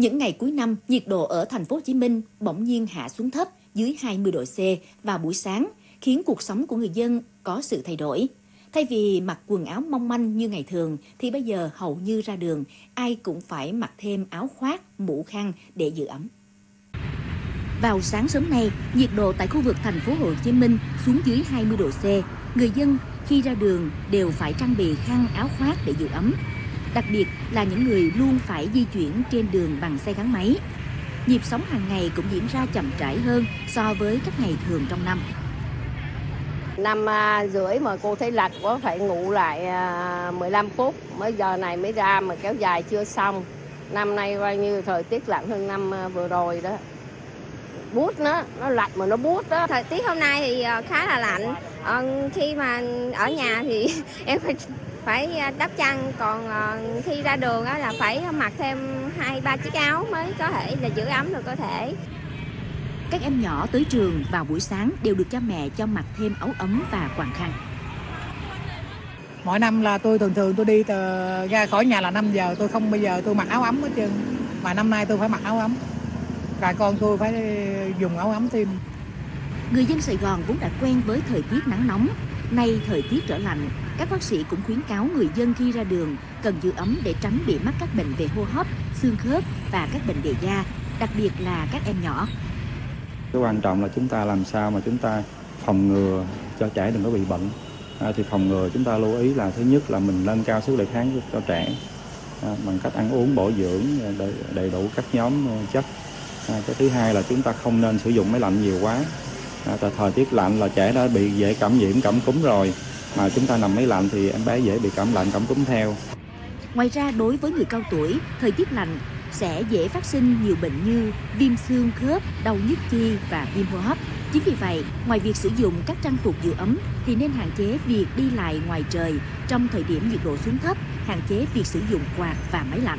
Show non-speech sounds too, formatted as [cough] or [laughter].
Những ngày cuối năm, nhiệt độ ở thành phố Hồ Chí Minh bỗng nhiên hạ xuống thấp dưới 20 độ C vào buổi sáng, khiến cuộc sống của người dân có sự thay đổi. Thay vì mặc quần áo mong manh như ngày thường thì bây giờ hầu như ra đường ai cũng phải mặc thêm áo khoác, mũ khăn để giữ ấm. Vào sáng sớm nay, nhiệt độ tại khu vực thành phố Hồ Chí Minh xuống dưới 20 độ C. Người dân khi ra đường đều phải trang bị khăn áo khoác để giữ ấm. Đặc biệt là những người luôn phải di chuyển trên đường bằng xe gắn máy. Nhịp sống hàng ngày cũng diễn ra chậm rãi hơn so với các ngày thường trong năm. Năm à, rưỡi mà cô thấy lạnh quá phải ngủ lại à, 15 phút. Mới giờ này mới ra mà kéo dài chưa xong. Năm nay coi như thời tiết lạnh hơn năm à, vừa rồi đó. Bút nó, nó lạnh mà nó bút đó. Thời tiết hôm nay thì ờ, khá là lạnh. Ờ, khi mà ở nhà thì [laughs] em phải phải ờ, đắp chăn còn ờ, khi ra đường á là phải mặc thêm hai ba chiếc áo mới có thể là giữ ấm được cơ thể Các em nhỏ tới trường vào buổi sáng đều được cha mẹ cho mặc thêm áo ấm và quàng khăn. Mỗi năm là tôi thường thường tôi đi từ ra khỏi nhà là 5 giờ tôi không bao giờ tôi mặc áo ấm hết trơn. Mà năm nay tôi phải mặc áo ấm. Và con tôi phải dùng áo ấm thêm. Người dân Sài Gòn vốn đã quen với thời tiết nắng nóng. Nay thời tiết trở lạnh, các bác sĩ cũng khuyến cáo người dân khi ra đường cần giữ ấm để tránh bị mắc các bệnh về hô hấp, xương khớp và các bệnh về da, đặc biệt là các em nhỏ. Cái quan trọng là chúng ta làm sao mà chúng ta phòng ngừa cho trẻ đừng có bị bệnh. À, thì phòng ngừa chúng ta lưu ý là thứ nhất là mình nâng cao sức đề kháng cho, trẻ à, bằng cách ăn uống bổ dưỡng à, đầy, đầy đủ các nhóm à, chất. À, cái thứ hai là chúng ta không nên sử dụng máy lạnh nhiều quá. À, tại thời tiết lạnh là trẻ đã bị dễ cảm nhiễm cảm cúm rồi mà chúng ta nằm máy lạnh thì em bé dễ bị cảm lạnh cảm cúm theo. Ngoài ra đối với người cao tuổi, thời tiết lạnh sẽ dễ phát sinh nhiều bệnh như viêm xương khớp, đau nhức chi và viêm hô hấp. Chính vì vậy, ngoài việc sử dụng các trang phục giữ ấm thì nên hạn chế việc đi lại ngoài trời trong thời điểm nhiệt độ xuống thấp, hạn chế việc sử dụng quạt và máy lạnh.